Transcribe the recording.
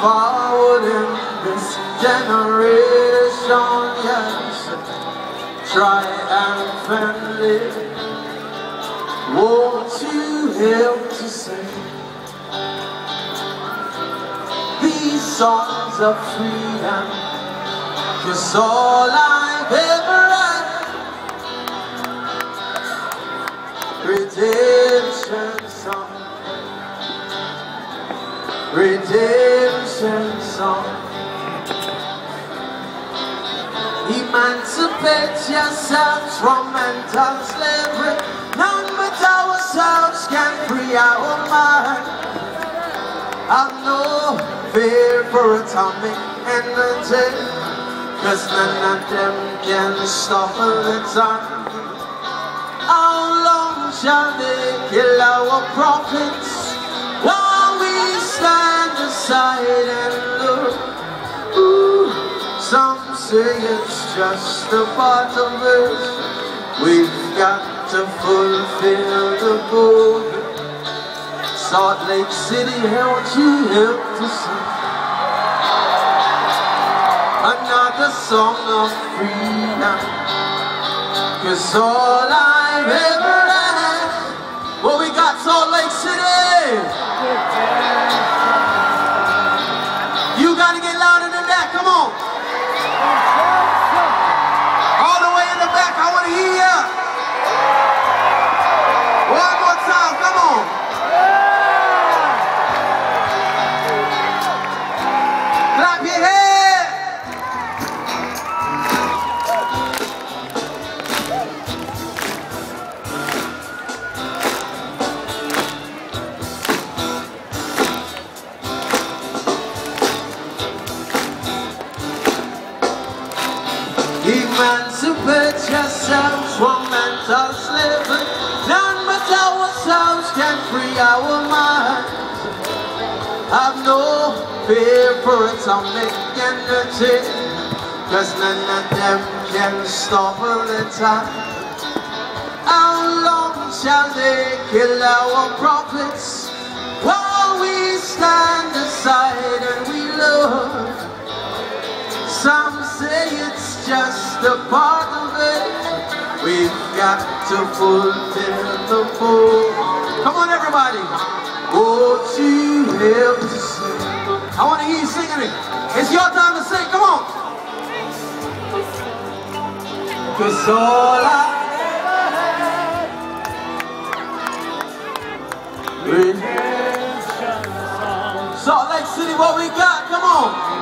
forward in this generation, yes. Triumphantly, won't you help to sing these songs of freedom? Cause all I've ever had, redemption song redemption song. Emancipate yourselves from mental slavery. None but ourselves can free our mind. I've no fear for atomic energy. Cause none of them can stop the time. How long shall they kill our prophets? While we stand aside and look. Ooh, some say it's just a part of it. We've got to fulfill the book. Salt Lake City, help you help to sing another song of freedom. Cause all I've ever Emancipate yourselves from mental slavery. None but ourselves can free our minds. Have no fear for atomic energy. Cause none of them can stop the time. How long shall they kill our prophets? While we stand aside and we look. Some say it's just a part of it. We've got to fulfill the full. Come on, everybody. Won't you help to sing? I want to hear you singing it. It's your time to sing. Come on. Cause all I ever had Salt Lake City, what we got? Come on.